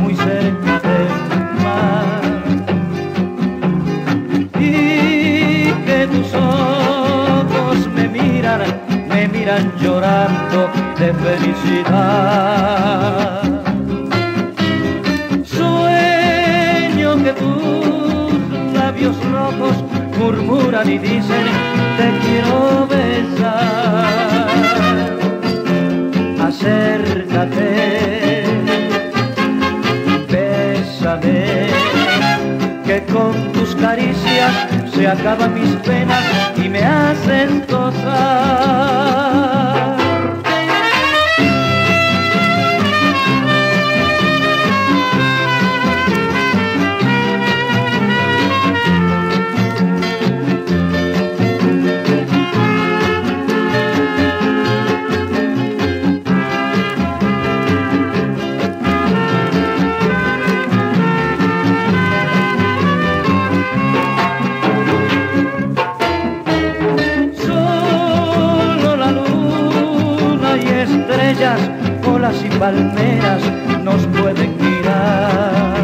muy cerca del mar. Y que tus ojos me miran, me miran llorando de felicidad. Sueño que tus labios rojos murmuran y dicen te quiero besar. Se acaban mis penas estrellas, olas y palmeras nos pueden mirar.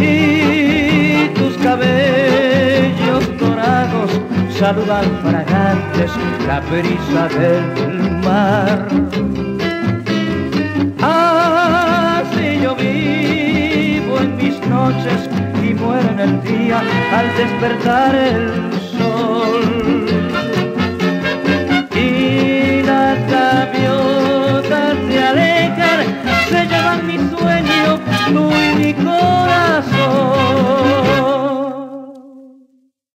Y tus cabellos dorados saludan fragantes la brisa del mar. Así yo vivo en mis noches y muero en el día al despertar el sol.